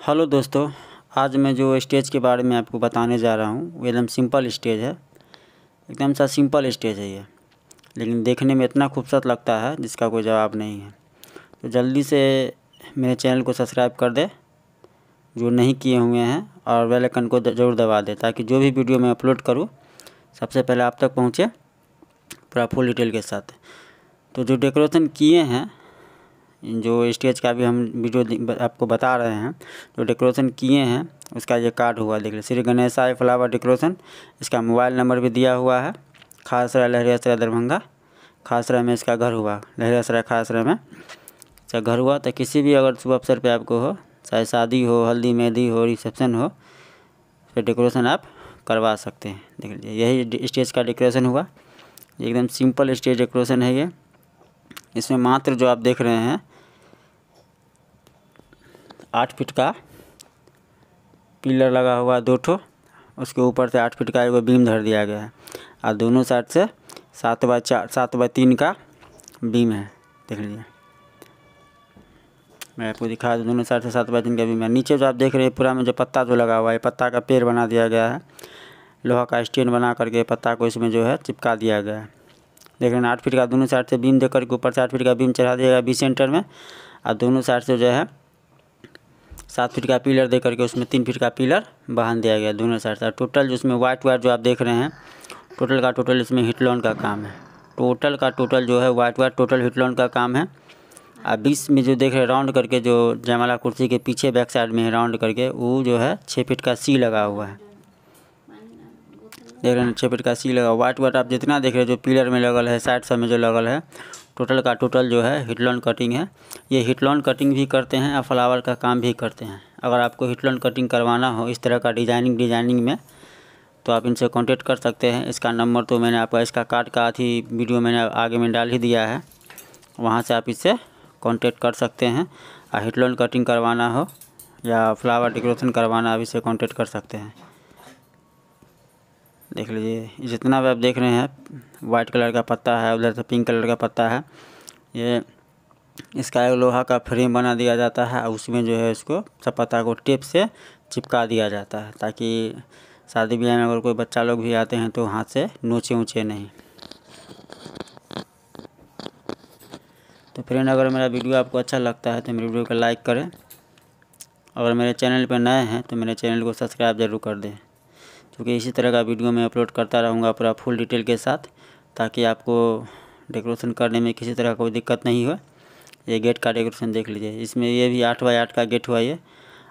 Hello दोस्तों, आज मैं जो स्टेज के बारे में आपको बताने जा रहा हूँ, वो एकदम सिंपल स्टेज है। एकदम सा सिंपल स्टेज है ये, लेकिन देखने में इतना खूबसूरत लगता है, जिसका कोई जवाब नहीं है। तो जल्दी से मेरे चैनल को सब्सक्राइब कर दे, जो नहीं किए हुए हैं, और बेल आइकन को ज़रूर दबा दे, ताकि जो भी वीडियो मैं अपलोड करूँ, सबसे पहले आप तक पहुँचे, पूरा फुल डिटेल के साथ। तो जो डेकोरेशन किए हैं जो स्टेज का भी हम वीडियो आपको बता रहे हैं, जो डेकोरेशन किए हैं, उसका ये कार्ड हुआ, देख लीजिए। श्री गणेशाय फ्लावर डेकोरेशन, इसका मोबाइल नंबर भी दिया हुआ है, खासरा लहरियासराय दरभंगा, खासरा में इसका घर हुआ लहरियासराय खासरा में। इसका घर हुआ तो किसी भी अगर शुभ अवसर पर आपको हो, चाहे शादी हो, हल्दी मेहंदी हो, रिसेप्शन हो तो डेकोरेशन आप करवा सकते हैं। देख लीजिए, यही स्टेज का डेकोरेशन हुआ। एकदम सिंपल स्टेज डेकोरेशन है ये। इसमें मात्र जो आप देख रहे हैं आठ फीट का पिलर लगा हुआ दो ठो। उसके ऊपर से आठ फीट का एक बीम धर दिया गया है। और दोनों साइड से सात बाय चार, सात बाय तीन का बीम है। देख लीजिए। मैं आपको दिखा दूँ, दोनों साइड से सात बाय तीन का बीम है। नीचे जो आप देख रहे हैं, पूरा में जो पत्ता जो लगा हुआ है पत्ता का पेड़ बना दिया गया है। लोहा का स्टैंड बना करके पत्ता को इसमें जो है चिपका दिया गया है। देख रहे हैं, आठ फीट का दोनों साइड से बीम दे करके ऊपर से आठ फीट का बीम चढ़ा दिया गया बी सेंटर में। और दोनों साइड से जो है सात फीट का पिलर दे करके उसमें तीन फीट का पिलर बाँध दिया गया दोनों साइड से। टोटल जो इसमें वाइट वाइट जो आप देख रहे हैं, टोटल का टोटल इसमें हिटलॉन का काम है। टोटल का टोटल जो है वाइट वायर टोटल हिटलॉन का काम है। और बीच में जो देख रहे हैं, राउंड करके जो जयमाला कुर्सी के पीछे बैक साइड में है, राउंड करके, वो जो है छः फीट का सी लगा हुआ है। देख रहे हैं छः फीट का सी लगा वाइट वाइट आप जितना देख रहे हैं, जो पिलर में लगल है, साइड सब में जो लगल है टोटल का टोटल जो है हिटलॉन कटिंग है। ये हिटलॉन कटिंग भी करते हैं और फ्लावर का काम भी करते हैं। अगर आपको हिटलॉन कटिंग करवाना हो इस तरह का डिज़ाइनिंग डिज़ाइनिंग में तो आप इनसे कांटेक्ट कर सकते हैं। इसका नंबर तो मैंने आपका, इसका कार्ड का थी वीडियो मैंने आगे में डाल ही दिया है। वहाँ से आप इससे कांटेक्ट कर सकते हैं। और हिटलॉन कटिंग करवाना हो या फ्लावर डेकोरेशन करवाना आप इससे कॉन्टेक्ट कर सकते हैं। देख लीजिए, जितना भी आप देख रहे हैं, वाइट कलर का पत्ता है, उधर से पिंक कलर का पत्ता है, ये इसका एक लोहा का फ्रेम बना दिया जाता है, और उसमें जो है इसको सब पत्ता को टेप से चिपका दिया जाता है, ताकि शादी ब्याह में अगर कोई बच्चा लोग भी आते हैं तो हाथ से नोचे ऊँचे नहीं। तो फ्रेंड, अगर मेरा वीडियो आपको अच्छा लगता है तो मेरे वीडियो को लाइक करें अगर मेरे चैनल पर नए हैं तो मेरे चैनल को सब्सक्राइब ज़रूर कर दें। क्योंकि इसी तरह का वीडियो मैं अपलोड करता रहूँगा पूरा फुल डिटेल के साथ, ताकि आपको डेकोरेशन करने में किसी तरह कोई दिक्कत नहीं हो। ये गेट का डेकोरेशन देख लीजिए, इसमें ये भी आठ बाई आठ का गेट हुआ ये।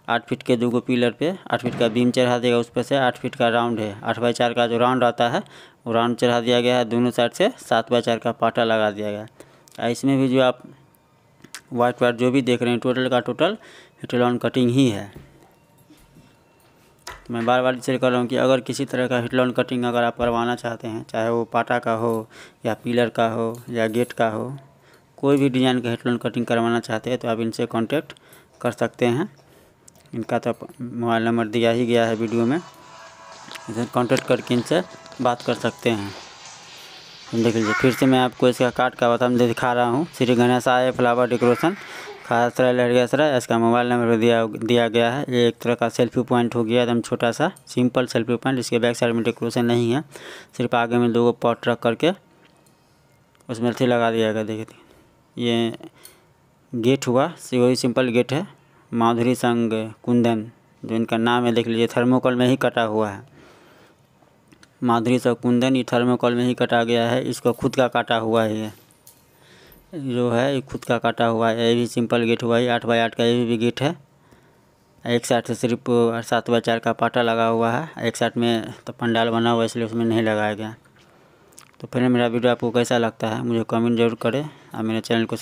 आठ फीट के दो गो पिलर पे, आठ फीट का बीम चढ़ा देगा उस पर से आठ फीट का राउंड है। आठ बाई चार का जो राउंड आता है, वो राउंड चढ़ा दिया गया है। दोनों साइड से सात बाई चार का पाटा लगा दिया गया। है इसमें भी जो आप वाइट वाइट जो भी देख रहे हैं, टोटल का टोटल हिटलॉन कटिंग ही है। मैं बार बार इसलिए कर रहा हूँ कि अगर किसी तरह का हिटलॉन कटिंग अगर आप करवाना चाहते हैं, चाहे वो पाटा का हो या पिलर का हो या गेट का हो, कोई भी डिज़ाइन का हिटलॉन कटिंग करवाना चाहते हैं तो आप इनसे कांटेक्ट कर सकते हैं। इनका तो मोबाइल नंबर दिया ही गया है वीडियो में। इसे कांटेक्ट करके इनसे बात कर सकते हैं। देख लीजिए, फिर से मैं आपको इसका कार्ड का बता दिखा रहा हूँ। श्री गणेश आय फ्लावर डेकोरेशन खासरा लहरियासराय इसका मोबाइल नंबर दिया दिया गया है। ये एक तरह का सेल्फी पॉइंट हो गया, एकदम छोटा सा सिंपल सेल्फी पॉइंट इसके बैक साइड में डेकोरेशन नहीं है। सिर्फ़ आगे में दो पॉट रख करके उसमें अर्थी लगा दिया गया, देखिए। ये गेट हुआ, वही सिंपल गेट है। माधुरी संग कुंदन, जो इनका नाम है, देख लीजिए थर्मोकॉल में ही कटा हुआ है। माधुरी संग कुंदन, ये थर्मोकॉल में ही कटा गया है, इसको खुद का काटा हुआ है जो है खुद का काटा हुआ है। ये भी सिंपल गेट हुआ है। आठ बाई आठ का ये भी गेट है। एक साइड से सिर्फ़ सात बाई चार का पाटा लगा हुआ है। एक साइड में तो पंडाल बना हुआ है, इसलिए उसमें नहीं लगाया गया। तो फिर मेरा वीडियो आपको कैसा लगता है, मुझे कमेंट ज़रूर करें। और मेरे चैनल को